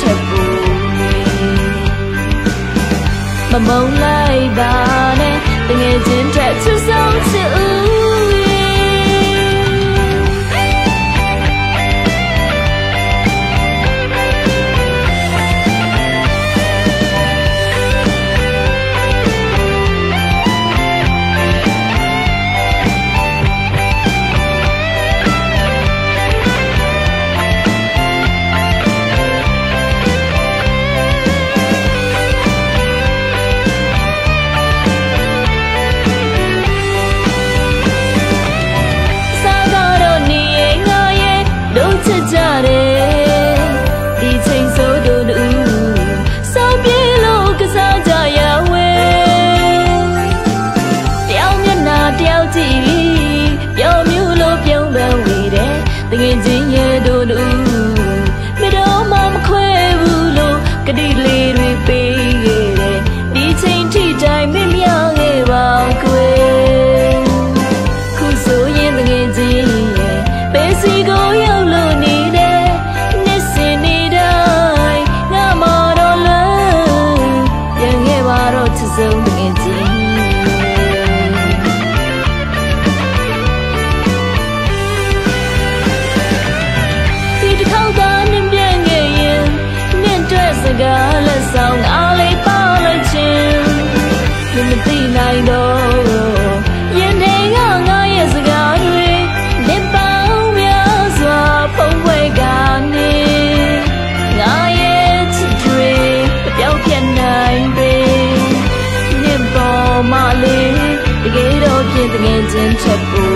ချက်ကိုမမုံလိုက်ပါနဲ့တငယ်ချင်းတဲ့ချစ်ဆုံးချစ်ဦး ကြည့်လီပြောင်းမျိုးလို့ပြောင်းပန်းဝေတဲ့တငယ်ချင်းရဲ့ in trouble.